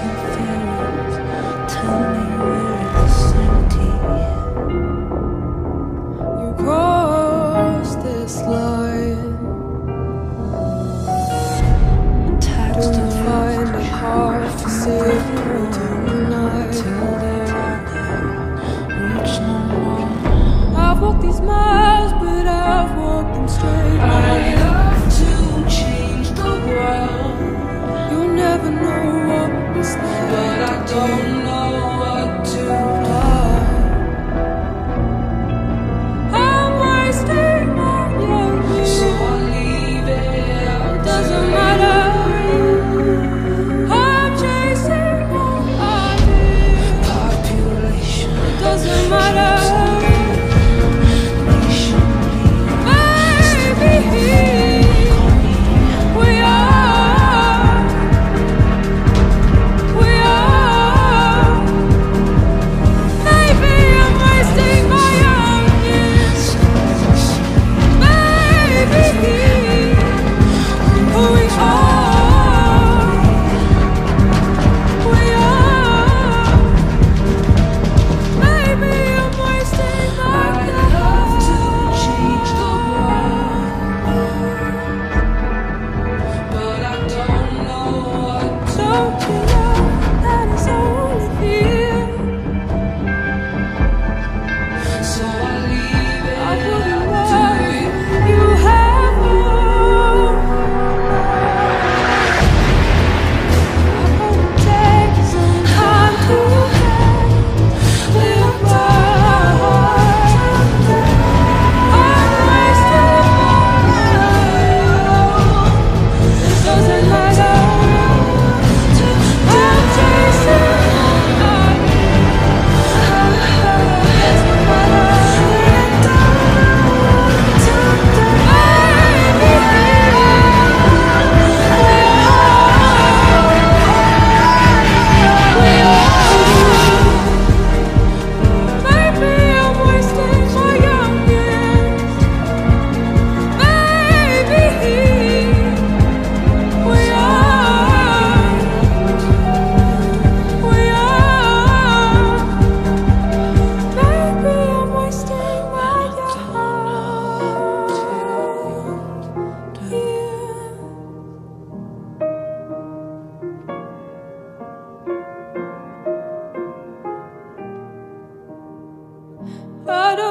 and fairies tell me I